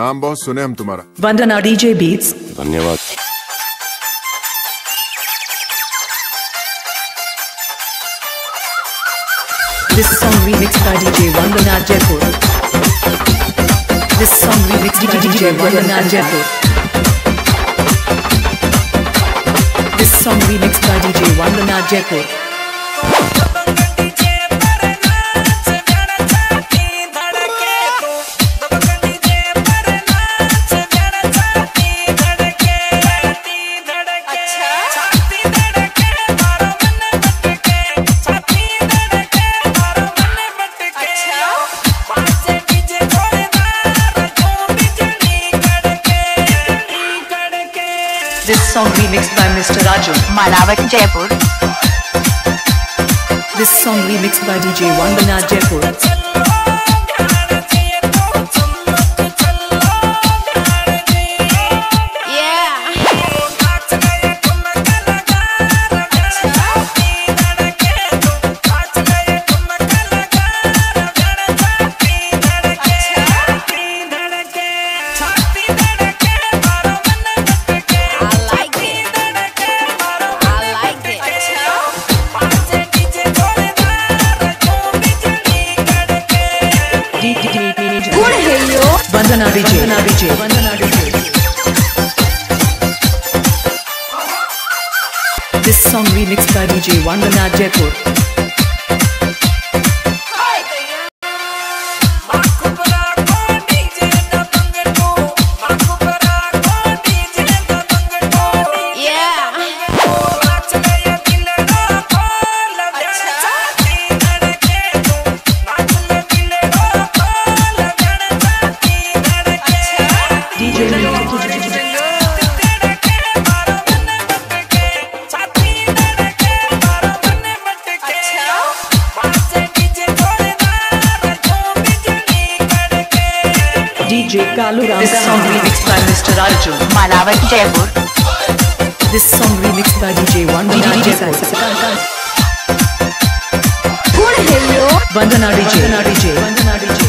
नाम बहुत सुने हम तुम्हारा Vandana DJ Beats. धन्यवाद This song remixed by DJ Vandana Jaipur. This song remixed by DJ Vandana Jaipur. This song remixed by DJ Vandana Jaipur. song remixed by Mr. Raju Malavat Jaipur. This song remixed by DJ Wandana Jaipur. Vandana DJ. Vandana DJ. This song remix by DJ Vandana Jaipur DJ DJ Kalu Ram. This song remixed by Mr. Raju. Malawat Jaipur This song remixed by DJ Vandana Jaipur. Vandana DJ. Vandana DJ. Vandana DJ.